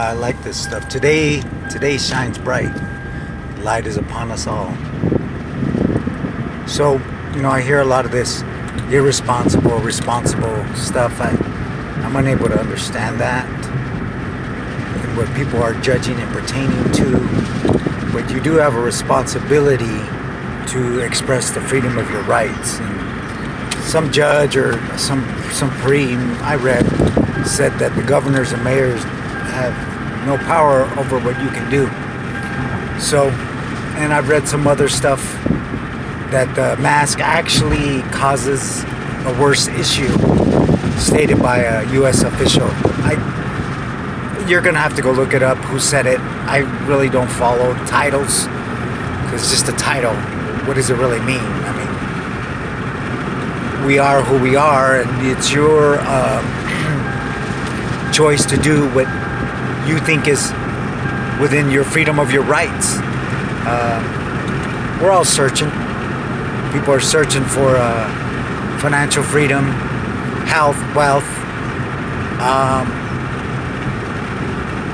I like this stuff. Today, today shines bright. Light is upon us all. So, you know, I hear a lot of this irresponsible, responsible stuff. I, I'm unable to understand that and what people are judging and pertaining to. But you do have a responsibility to express the freedom of your rights. And some judge or some some pre I read said that the governors and mayors have no power over what you can do. So, and I've read some other stuff that the mask actually causes a worse issue, stated by a U.S. official. I, you're gonna have to go look it up. Who said it? I really don't follow titles because just a title. What does it really mean? I mean, we are who we are, and it's your uh, choice to do what you think is within your freedom of your rights. Uh, we're all searching. People are searching for uh, financial freedom, health, wealth. Um,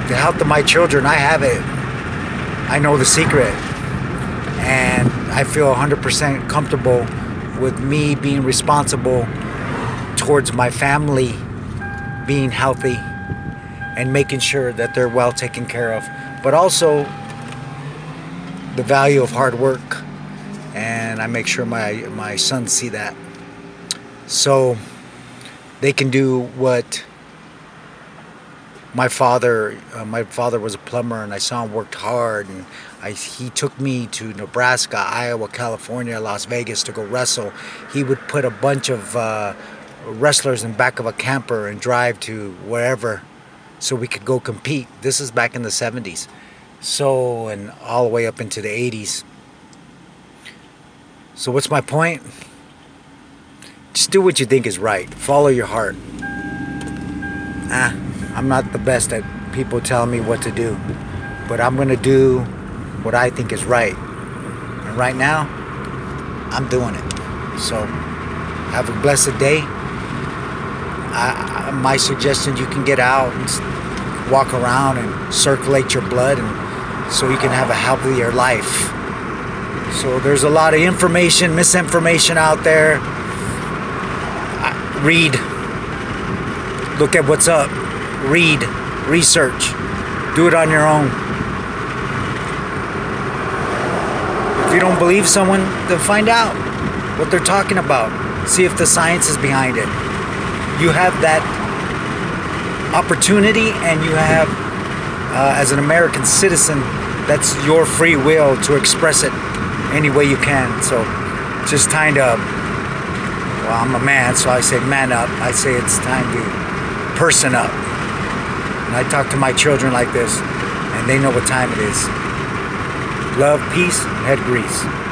the health of my children, I have it. I know the secret. And I feel 100% comfortable with me being responsible towards my family being healthy and making sure that they're well taken care of. But also the value of hard work. And I make sure my, my sons see that. So they can do what my father uh, my father was a plumber and I saw him worked hard and I, he took me to Nebraska, Iowa, California, Las Vegas to go wrestle. He would put a bunch of uh, wrestlers in back of a camper and drive to wherever so we could go compete. This is back in the 70s. So, and all the way up into the 80s. So what's my point? Just do what you think is right. Follow your heart. Ah, I'm not the best at people telling me what to do. But I'm going to do what I think is right. And right now, I'm doing it. So, have a blessed day. I, my suggestion you can get out and walk around and circulate your blood and so you can have a healthier life. So there's a lot of information, misinformation out there. Read. Look at what's up. Read. Research. Do it on your own. If you don't believe someone, then find out what they're talking about. See if the science is behind it. You have that opportunity and you have, uh, as an American citizen, that's your free will to express it any way you can. So just time to, well, I'm a man, so I say man up. I say it's time to person up. And I talk to my children like this, and they know what time it is. Love, peace, head grease.